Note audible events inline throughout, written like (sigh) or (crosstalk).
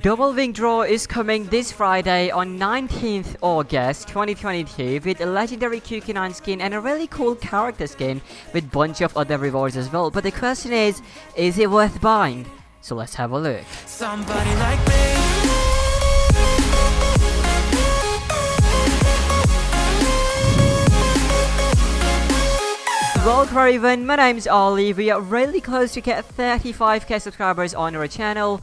Doublewing Draw is coming this Friday on 19th August 2022 with a legendary QQ9 skin and a really cool character skin with bunch of other rewards as well. But the question is, is it worth buying? So let's have a look. Somebody like me. Welcome everyone, my name's Ollie, we are really close to get 35k subscribers on our channel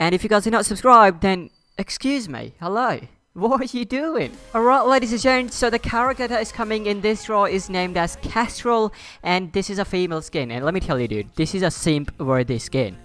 and if you guys are not subscribed then excuse me, hello. What are you doing? Alright ladies and gents, so the character that is coming in this draw is named as Kestrel and this is a female skin and let me tell you dude, this is a simp worthy skin.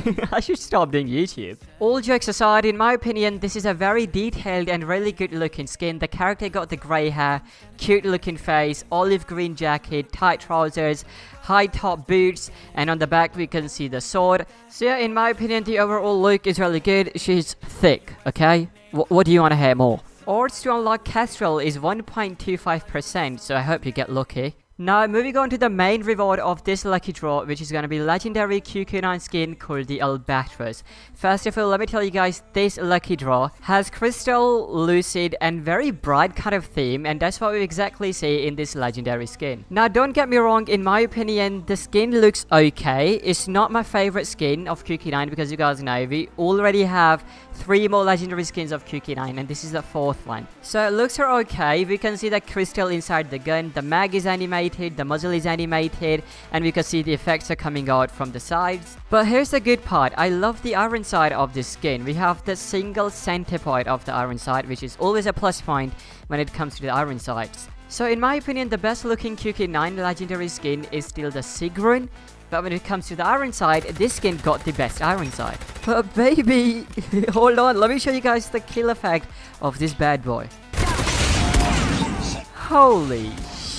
(laughs) I should stop doing YouTube. All jokes aside, in my opinion, this is a very detailed and really good looking skin. The character got the grey hair, cute looking face, olive green jacket, tight trousers, high top boots, and on the back we can see the sword. So yeah, in my opinion, the overall look is really good. She's thick, okay? W what do you want to hear more? Odds to unlock Kestrel is 1.25%, so I hope you get lucky. Now, moving on to the main reward of this lucky draw, which is going to be legendary QQ9 skin called the Albatross. First of all, let me tell you guys, this lucky draw has crystal, lucid, and very bright kind of theme, and that's what we exactly see in this legendary skin. Now, don't get me wrong, in my opinion, the skin looks okay. It's not my favorite skin of QQ9 because you guys know we already have three more legendary skins of QQ9, and this is the fourth one. So, it looks are okay. We can see the crystal inside the gun, the mag is animated, animated, the muzzle is animated, and we can see the effects are coming out from the sides. But here's the good part, I love the iron sight of this skin. We have the single center point of the iron sight, which is always a plus point when it comes to the iron sights. So in my opinion, the best looking QQ9 legendary skin is still the Sigrun, but when it comes to the iron sight, this skin got the best iron sight. But baby, (laughs) hold on, let me show you guys the kill effect of this bad boy. Holy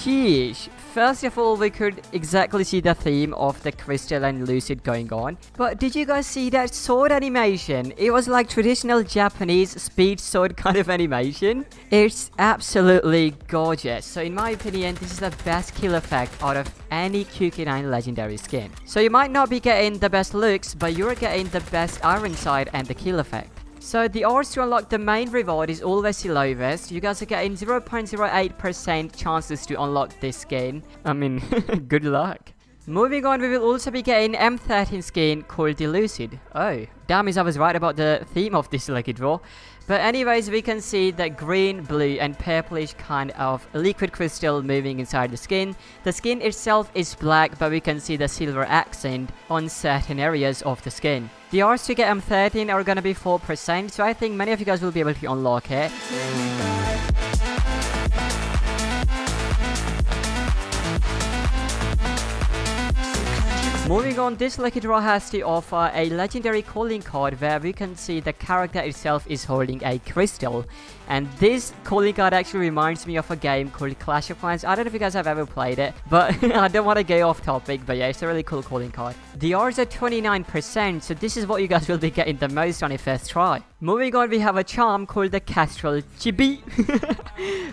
First of all, we could exactly see the theme of the Crystal and Lucid going on. But did you guys see that sword animation? It was like traditional Japanese speed sword (laughs) kind of animation. It's absolutely gorgeous. So in my opinion, this is the best kill effect out of any QQ9 legendary skin. So you might not be getting the best looks, but you're getting the best iron sight and the kill effect. So the odds to unlock the main reward is always the lowest. You guys are getting 0.08% chances to unlock this skin. I mean, (laughs) good luck. Moving on, we will also be getting M13 skin called the Lucid. Oh, damn is I was right about the theme of this lucky draw. But anyways, we can see the green, blue and purplish kind of liquid crystal moving inside the skin. The skin itself is black, but we can see the silver accent on certain areas of the skin. The odds to get M13 are gonna be 4%, so I think many of you guys will be able to unlock it. Moving on, this Lucky Draw has to offer a legendary calling card where we can see the character itself is holding a crystal. And this calling card actually reminds me of a game called Clash of Clans. I don't know if you guys have ever played it, (laughs) but I don't want to go off topic, but yeah, it's a really cool calling card. The odds are 29%, so this is what you guys will be getting the most on your first try. Moving on, we have a charm called the Kestrel Chibi.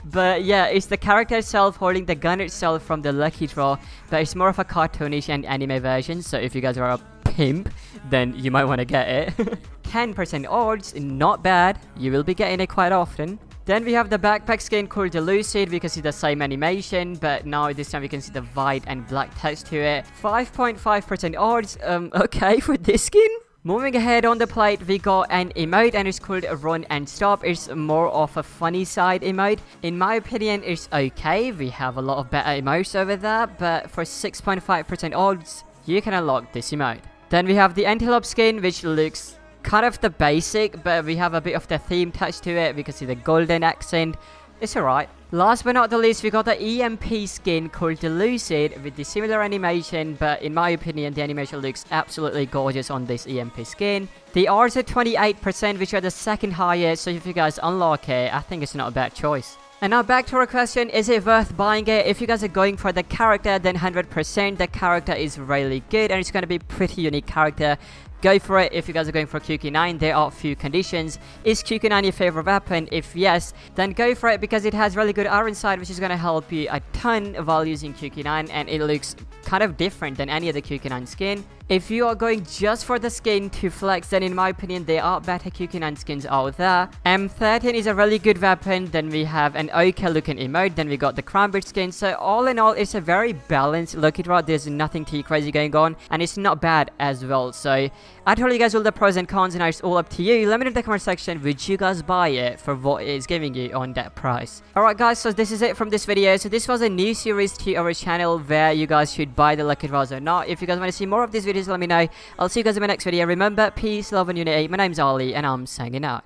(laughs) but yeah, it's the character itself holding the gun itself from the Lucky Draw, but it's more of a cartoonish and anime version, so if you guys are a pimp, then you might want to get it. (laughs) 10% odds, not bad, you will be getting it quite often. Then we have the backpack skin called the Lucid, we can see the same animation, but now this time we can see the white and black text to it. 5.5% odds, um, (laughs) okay for this skin? Moving ahead on the plate, we got an emote and it's called Run and Stop. It's more of a funny side emote. In my opinion, it's okay. We have a lot of better emotes over there, but for 6.5% odds, you can unlock this emote. Then we have the Antelope skin, which looks kind of the basic, but we have a bit of the theme touch to it. We can see the golden accent. It's alright. Last but not the least, we got the EMP skin called the Lucid with the similar animation, but in my opinion, the animation looks absolutely gorgeous on this EMP skin. The R's at 28%, which are the second highest, so if you guys unlock it, I think it's not a bad choice. And now back to our question, is it worth buying it? If you guys are going for the character, then 100% the character is really good and it's going to be pretty unique character go for it if you guys are going for QQ9. There are a few conditions. Is QQ9 your favorite weapon? If yes, then go for it because it has really good iron sight which is going to help you a ton while using QQ9 and it looks kind of different than any other QQ9 skin. If you are going just for the skin to flex, then in my opinion, there are better QQ9 skins out there. M13 is a really good weapon, then we have an okay looking emote, then we got the Cranbridge skin. So all in all, it's a very balanced look at right. There's nothing too crazy going on, and it's not bad as well. So I told you guys all the pros and cons, and it's all up to you. Let me know in the comment section, would you guys buy it for what it is giving you on that price? Alright guys, so this is it from this video. So this was a new series to our channel where you guys should buy the Lucky Draws or not. If you guys want to see more of these videos, let me know. I'll see you guys in my next video. Remember, peace, love, and unity. My name's Ali and I'm signing out.